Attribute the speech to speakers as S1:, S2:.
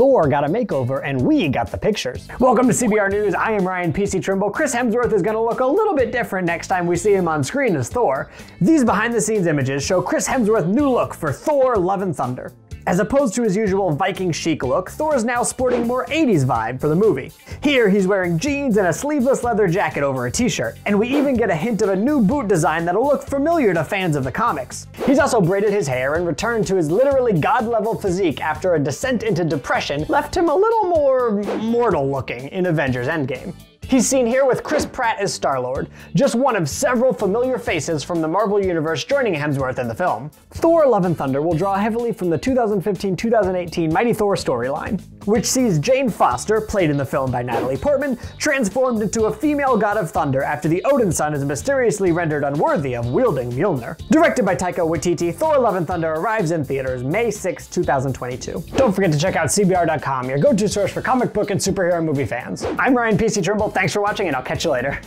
S1: Thor got a makeover, and we got the pictures. Welcome to CBR News. I am Ryan PC Trimble. Chris Hemsworth is going to look a little bit different next time we see him on screen as Thor. These behind the scenes images show Chris Hemsworth's new look for Thor Love and Thunder. As opposed to his usual Viking chic look, Thor is now sporting more 80s vibe for the movie. Here, he's wearing jeans and a sleeveless leather jacket over a t-shirt, and we even get a hint of a new boot design that'll look familiar to fans of the comics. He's also braided his hair and returned to his literally god-level physique after a descent into depression left him a little more mortal looking in Avengers Endgame. He's seen here with Chris Pratt as Star-Lord, just one of several familiar faces from the Marvel Universe joining Hemsworth in the film. Thor Love and Thunder will draw heavily from the 2015-2018 Mighty Thor storyline, which sees Jane Foster, played in the film by Natalie Portman, transformed into a female god of thunder after the Odinson is mysteriously rendered unworthy of wielding Mjolnir. Directed by Taika Waititi, Thor Love and Thunder arrives in theaters May 6, 2022. Don't forget to check out CBR.com, your go-to source for comic book and superhero movie fans. I'm Ryan PC Trimble, thanks for watching and I'll catch you later.